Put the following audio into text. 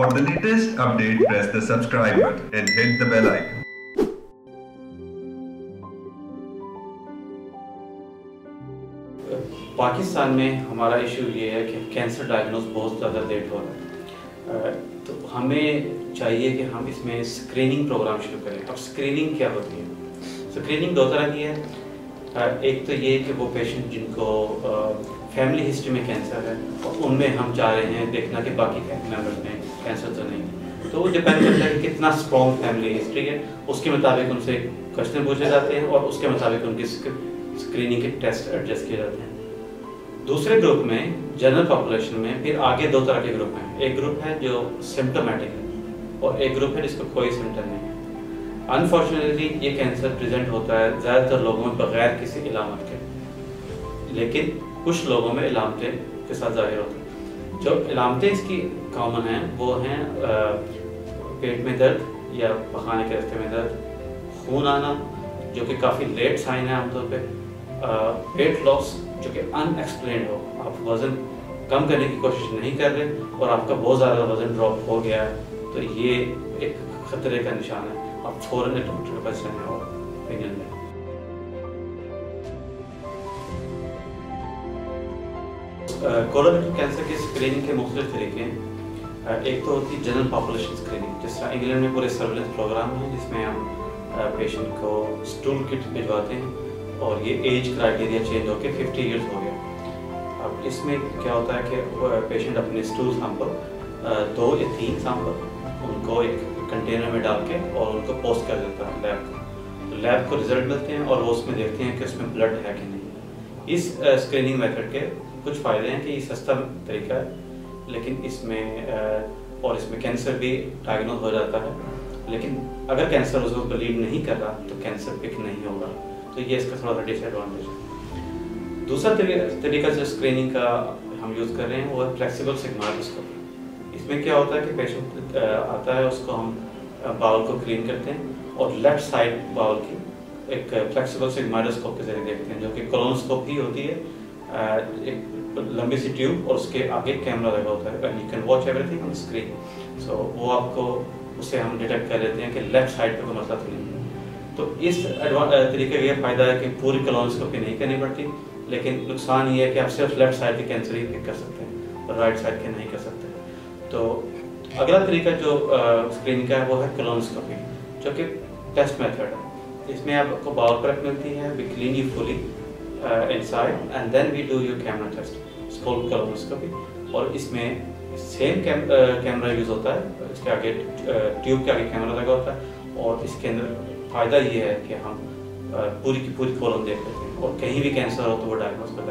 For the latest update, press the subscribe button and hit the bell icon. Pakistan में हमारा issue ये है कि कैंसर डायग्नोस बहुत ज़्यादा लेट हो रहा है। तो हमें चाहिए कि हम इसमें स्क्रीनिंग प्रोग्राम शुरू करें। अब स्क्रीनिंग क्या होती है? स्क्रीनिंग दो तरह की है। एक तो ये कि वो पेशेंट जिनको फैमिली हिस्ट्री में कैंसर है और उनमें हम चाह रहे हैं देखना कि बाकी फैमिली मेंबर्स में कैंसर तो नहीं तो वो डिपेंड करता है कि कितना स्ट्रॉन्ग फैमिली हिस्ट्री है। उसके मुताबिक उनसे क्वेश्चन पूछे जाते हैं और उसके मुताबिक उनकी स्क्रीनिंग के टेस्ट एडजस्ट किए जाते हैं। दूसरे ग्रुप में जनरल पॉपुलेशन में, फिर आगे दो तरह के ग्रुप हैं। एक ग्रुप है जो सिम्टोमेटिक है और एक ग्रुप है जिसको कोई सिम्टम नहीं है। अनफॉर्चुनेटली ये कैंसर प्रेजेंट होता है ज़्यादातर लोगों में बगैर किसी इलामत के। लेकिन कुछ लोगों में इलामतें के साथ ज़ाहिर होते हैं। जो इलामतें इसकी कॉमन हैं, वो हैं पेट में दर्द या पखाने के रस्ते में दर्द, खून आना, जो कि काफ़ी लेट साइन है आमतौर पर पेट लॉस जो कि अनएक्सप्लेन हो। आप वज़न कम करने की कोशिश नहीं कर रहे और आपका बहुत ज़्यादा वज़न ड्रॉप हो गया है तो ये एक ख़तरे का निशान है। आप फ़ौरन डॉक्टर के पास जाएँ और ओपिनियन कोलोरेक्टल कैंसर के स्क्रीनिंग के मुख्तलिफ़ तरीके हैं एक तो होती है जनरल पॉपुलेशन स्क्रीनिंग जिस तरह इंग्लैंड में पूरे सर्वेलेंस प्रोग्राम है, जिसमें हम पेशेंट को स्टूल किट भिजवाते हैं, और ये एज क्राइटेरिया चेंज होकर फिफ्टी ईयर्स हो गया। अब इसमें क्या होता है कि पेशेंट अपने स्टूल सैंपल दो या तीन सैंपल उनको एक कंटेनर में डाल के और उनको पोस्ट कर देता है लैब को। तो लैब को रिज़ल्ट मिलते हैं और वो उसमें देखते हैं कि उसमें ब्लड है कि नहीं। इस स्क्रीनिंग मेथड के कुछ फ़ायदे हैं कि सस्ता तरीका है, लेकिन इसमें और इसमें कैंसर भी डायग्नोज हो जाता है। लेकिन अगर कैंसर उसको ब्लीड नहीं कर रहा तो कैंसर पिक नहीं होगा। तो ये इसका थोड़ा सा डिसएडवांटेज है। दूसरा तरीका जो स्क्रीनिंग का हम यूज़ कर रहे हैं, वो है फ्लेक्सिबल सिग्माइक्रोस्कोपी इसमें क्या होता है कि पेशेंट आता है, उसको हम बाउल को क्लीन करते हैं और लेफ़्ट साइड बाउल की एक फ्लेक्सिबल सिग्माइक्रोस्कोप के ज़रिए देखते हैं, जो कि कोलोनोस्कोप ही होती है एक लंबी सी ट्यूब और उसके आगे कैमरा लगा होता है you can watch everything on screen so वो आपको उससे हम डिटेक्ट कर लेते हैं कि लेफ़्ट साइड पे कोई मसला तो नहीं है। तो इस तरीके का यह फ़ायदा है कि पूरी कलोनोस्कोपी नहीं करनी पड़ती, लेकिन नुकसान ये है कि आप सिर्फ़ लेफ़्ट साइड के कैंसर ही पिक कर सकते हैं, और राइट साइड के नहीं कर सकते। तो अगला तरीका जो स्क्रीन का है, वो है कलोनोस्कोपी, जो कि टेस्ट मेथड है। इसमें आपको बाउल प्रेप मिलती है we clean you fully inside and then we do your camera test full colonoscopy और इसमें सेम कैमरा यूज़ होता है, इसके आगे ट्यूब के आगे कैमरा लगा होता है, और इसके अंदर फ़ायदा ये है कि हम पूरी की पूरी कॉलम देख लेते हैं, और कहीं भी कैंसर हो तो वो डायग्नोज कर